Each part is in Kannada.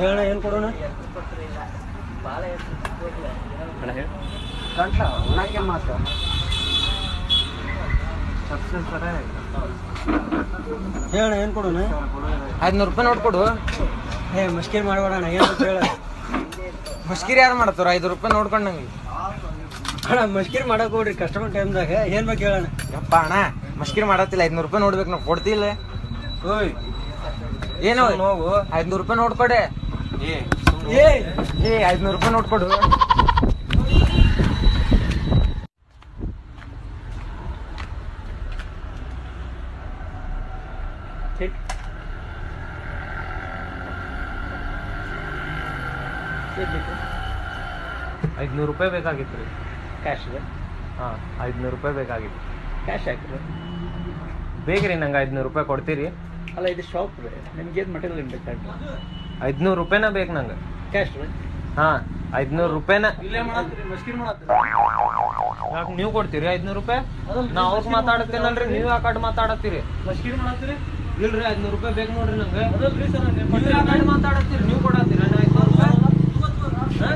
ಹೇಳ ಏನು ಕೊಡೋಣ? ಗಂಟ್ಲ ಒಣಕ್ಕೆ ಮಾತು ಹೇಳ ಏನು ಕೊಡೋಣ? ಐದ್ನೂರು ರೂಪಾಯಿ ನೋಡ್ಕೊಡು ಏ ಮುಷ್ಕಿರಿ ಮಾಡ್ಬೇಡ ಏನ್ ಏನು ಹೇಳ. ಮುಷ್ಕಿರಿ ಯಾರು ಮಾಡ್ತಾರ ಐದು ರೂಪಾಯಿ ನೋಡ್ಕೊಂಡು ನಂಗೆ. ಅಣ್ಣ ಮುಷ್ಕಿರಿ ಮಾಡಕ್ ಹೋಗ್ರಿ ಕಸ್ಟಮರ್ ಟೈಮ್ದಾಗ. ಏನು ಬೇಕು ಹೇಳಣ್ಣ. ಯಪ್ಪ ಅಣ್ಣ ಮುಷ್ಕಿರಿ ಮಾಡತ್ತಿಲ್ಲ ಐದ್ನೂರು ರೂಪಾಯಿ ನೋಡ್ಬೇಕು ನಾವು ಕೊಡ್ತಿಲ್ಲ. ಓಯ್. ಏನು? ನೋವು. ಐದ್ನೂರು ರೂಪಾಯಿ ನೋಡ್ಕೊಡೆ ಏ ಐದ್ನೂರು ರೂಪಾಯಿ ನೋಡ್ಕೊಡು ಐದ್ನೂರು ರೂಪಾಯಿ ಬೇಕಾಗಿತ್ತು ರೀ. ಕ್ಯಾಶ್ ಹಾಂ ಐದ್ನೂರು ರೂಪಾಯಿ ಬೇಕಾಗಿತ್ತು. ಕ್ಯಾಶ್ ಹಾಕ್ರಿ ಬೇಕ್ರಿ ನಂಗೆ ಐದ್ನೂರು ರೂಪಾಯಿ ಕೊಡ್ತೀರಿ? ಅಲ್ಲ ಇದು ಶಾಪ್ ರೀ ನಿಮ್ಗೆ ಏನು ಮಟೀರಿಯಲ್ ಏನು ಬೇಕಾಗ್ತದೆ ಐದ್ನೂರು ರೂಪಾಯಿನ ಬೇಕು ನಂಗೆ. ಕ್ಯಾಶ್ ಹಾ ಹಾಂ ಐದ್ನೂರು ರೂಪಾಯಿನ. ಯಾಕೆ ನೀವು ಕೊಡ್ತೀರಿ ಐದ್ನೂರು ರೂಪಾಯಿ? ನಾ ಅವ್ರ ಮಾತಾಡತ್ತೇನಲ್ರಿ ನೀವು ಯಾಕೆ ಅಡ್ ಮಾತಾಡತ್ತೀರಿ? ಇಲ್ರಿ ಐದ್ನೂರು ರೂಪಾಯಿ ಬೇಕು ನೋಡ್ರಿ ನಂಗೆ. ಮಾತಾಡತ್ತೀರಿ ನೀವು ಕೊಡತ್ತೀರಿ ಐದ್ನೂರು ರೂಪಾಯಿ ಹಾ?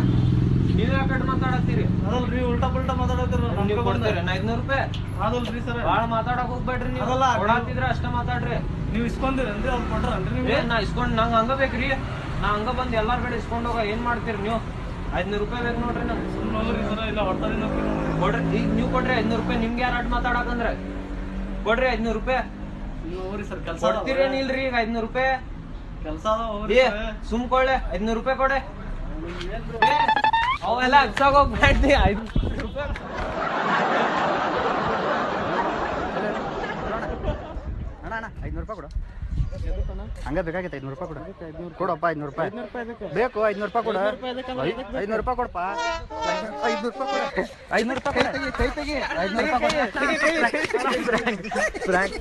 ನೀವು ಯಾಕೆ ಅಡ್ ಮಾತಾಡತ್ತೀರಿ ಅದಲ್ರಿ ಉಲ್ಟಾ ಪಲ್ಟಾ ಮಾತಾಡತ್ರಿ ನೀವು ಕೊಡ್ತೀರಿ? ಐದ್ನೂರು ರೂಪಾಯಿ? ಅದಲ್ರಿ ಸರ್. ಭಾಳ ಮಾತಾಡಕ್ ಹೋಗ್ಬೇಡ್ರಿ ನೀವು. ಅದಲ್ಲ, ಕೊಡಾತಿದ್ರ ಅಷ್ಟ ಮಾತಾಡ್ರಿ. ನೀವು ಇಸ್ಕೊಂದಿರನ್ರಿ ಅವ್ರು ಕೊಟ್ರನ್ರಿ ನೀವು ನಾ ಇಸ್ಕೊಂಡ್ ನಂಗೆ ಹಂಗ ಬೇಕ್ರಿ. ನಾ ಹಂಗ ಬಂದು ಎಲ್ಲಾರ ಕಡೆ ಇಸ್ಕೊಂಡ್ ಹೋಗ ಏನ್ ಮಾಡ್ತೀರಿ ನೀವು? ಐದ್ನೂರು ರೂಪಾಯಿ ಬೇಕು ನೋಡ್ರಿ ನಂಗೆ. ಸುಮ್ಮನೆ ಇಲ್ಲ ಹೊಡ್ತಾರಿಂದ ಕೊಡ್ರಿ ಈಗ ನೀವು ಕೊಡ್ರಿ ಐದ್ನೂರು ರೂಪಾಯಿ ನಿಮ್ಗೆ ಯಾರು ಅಡ್ ಮಾತಾಡಕಂದ್ರೆ? ಕೊಡ್ರಿ ಐದ್ನೂರು ರೂಪಾಯಿ. ಹೋಗ್ರಿ ಸರ್ ಕೆಲಸ ಕೊಡ್ತೀರೇನ್ ಇಲ್ರಿ ಈಗ ಐದ್ನೂರು ರೂಪಾಯಿ? ಕೆಲಸ ಏ ಸುಮ್ ಕೊಳ್ಳೆ ಐದ್ನೂರು ರೂಪಾಯಿ ಕೊಡೆ. ಅವೆಲ್ಲ ಹಚ್ಚಾಗ ಹೋಗ್ಬೇಡ್ರಿ. ಐದ್ನೂರು ರೂಪಾಯಿ ಅಣ್ಣ ಅಣ್ಣ ಐದುನೂರು ರೂಪಾಯಿ ಕೊಡು. ಹಂಗೆ ಬೇಕಾಗಿತ್ತು ರೂಪಾಯಿ ಕೊಡು. ಕೊಡಪ್ಪ ಐನೂರು ರೂಪಾಯಿ. ಬೇಕು ಐದುನೂರು ರೂಪಾಯಿ ಕೊಡು. ಐದುನೂರು ರೂಪಾಯಿ ಕೊಡಪ್ಪ. ಐದುನೂರು ರೂಪಾಯಿ ಕೊಡು. ಐದುನೂರು ರೂಪಾಯಿ ಕೊಡು. ಕೈ ತೆಗಿ ರೂಪಾಯಿ. Frank.